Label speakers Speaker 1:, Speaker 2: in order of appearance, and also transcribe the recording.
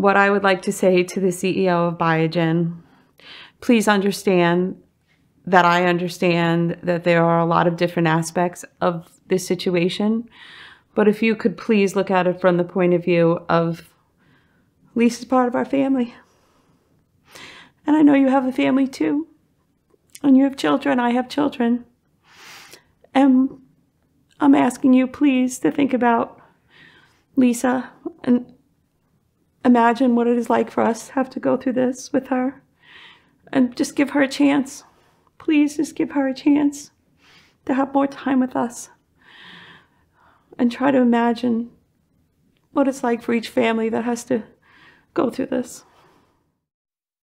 Speaker 1: what I would like to say to the CEO of Biogen, please understand that I understand that there are a lot of different aspects of this situation. But if you could please look at it from the point of view of Lisa's part of our family. And I know you have a family too. And you have children, I have children. And I'm asking you please to think about Lisa and imagine what it is like for us to have to go through this with her. And just give her a chance. Please just give her a chance to have more time with us. And try to imagine what it's like for each family that has to go through this.